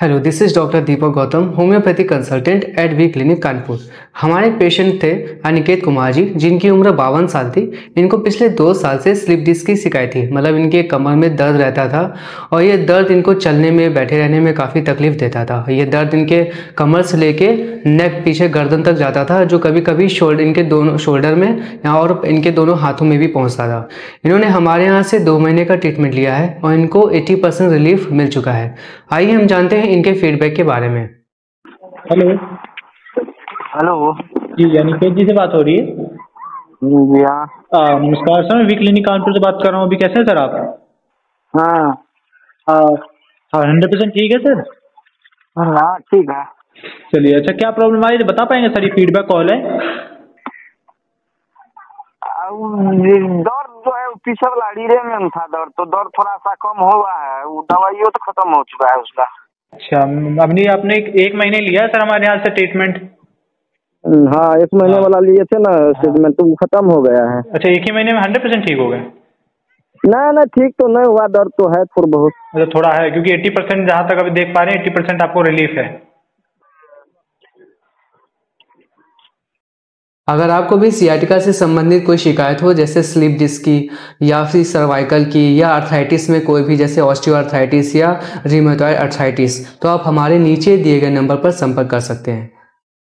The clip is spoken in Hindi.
Hello this is doctor Deepak Gautam homeopathy consultant at V clinic Kanpur हमारे पेशेंट थे अनिकेत कुमार जी, जिनकी उम्र बावन साल थी। इनको पिछले दो साल से स्लिप डिस्क की शिकायत थी। मतलब इनके कमर में दर्द रहता था और ये दर्द इनको चलने में, बैठे रहने में काफ़ी तकलीफ़ देता था। ये दर्द इनके कमर से लेके नेक पीछे गर्दन तक जाता था, जो कभी कभी शोल्डर इनके दोनों शोल्डर में और इनके दोनों हाथों में भी पहुँचता था। इन्होंने हमारे यहाँ से दो महीने का ट्रीटमेंट लिया है और इनको एट्टी रिलीफ मिल चुका है। आइए हम जानते हैं इनके फीडबैक के बारे में? हेलो। हेलो। जी अनिकेत जी से बात हो रही है? जी हाँ। नमस्कार सर मैं वी क्लिनिक कानपुर से बात कर रहा हूँ। अभी कैसे हैं सर आप? हाँ। हाँ हंड्रेड परसेंट ठीक है सर? हाँ ठीक है। चलिए अच्छा क्या प्रॉब्लम आई? बता पाएँगे सर ये फीडबैक कॉल है? दर्द जो है वो पीछे वाला रीढ़े में था दर्द। तो दर्द थोड़ा सा कम हुआ है। वो दवाइयों तो खत्म हो चुका है उसका। अच्छा अभी आपने एक, एक महीने लिया सर हमारे यहाँ से ट्रीटमेंट हाँ एक महीने हाँ। वाला लिए थे ना ट्रीटमेंट तो खत्म हो गया है। अच्छा एक ही महीने में हंड्रेड परसेंट ठीक हो गया? ना ना ठीक तो नहीं हुआ दर्द तो है थोड़ा बहुत। अच्छा थोड़ा है क्योंकि एट्टी परसेंट जहाँ तक अभी देख पा रहे हैं एट्टी परसेंट आपको रिलीफ है। अगर आपको भी सियाटिका से संबंधित कोई शिकायत हो, जैसे स्लिप डिस्क की, या फिर सर्वाइकल की, या अर्थाइटिस में कोई भी, जैसे ऑस्टियो अर्थाइटिस या रिमोटॉय अर्थाइटिस तो आप हमारे नीचे दिए गए नंबर पर संपर्क कर सकते हैं।